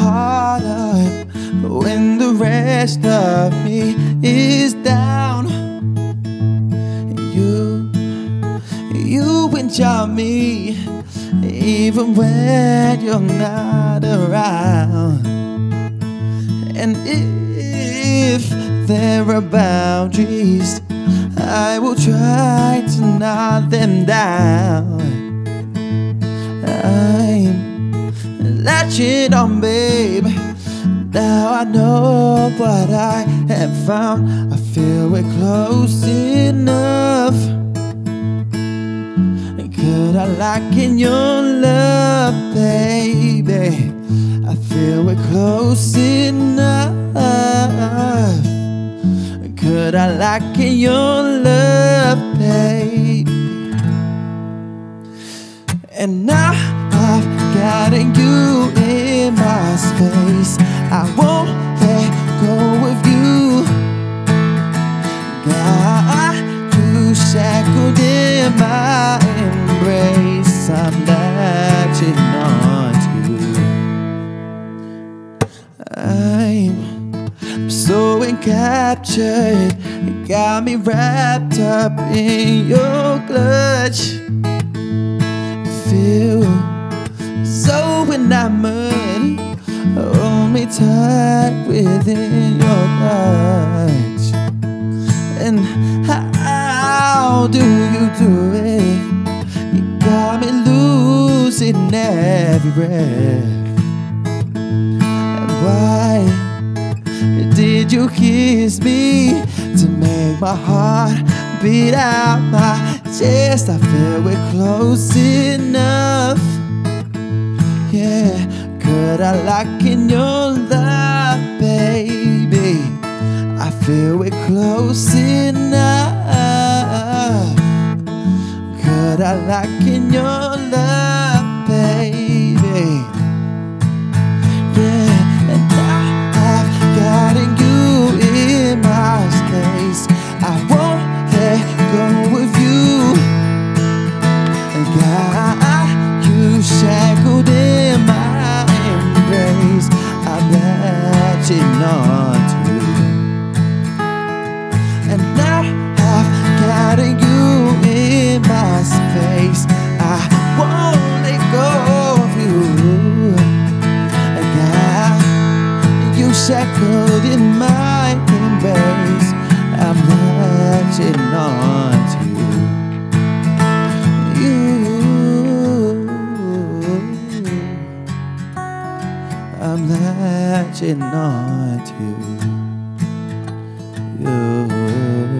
heart up when the rest of me is down. You, you enjoy me even when you're not around. And if there are boundaries, I will try to knock them down. Latching on, babe. Now I know what I have found. I feel we're close enough. Could I like in your love, baby? I feel we're close enough. Could I like in your love, baby? And my space. I won't let go of you. Got you shackled in my embrace. I'm latching on to. I'm so encaptured. You got me wrapped up in your clutch. Feel so enamored. Me tight within your touch. And how do you do it? You got me losing every breath. And why did you kiss me to make my heart beat out my chest? I feel we're close enough. Yeah, could I lock in your love, baby? I feel we're close enough. Could I lock in your love, You in my space. I won't let go of you. You shackled in my embrace. I'm latching you. I'm latching you.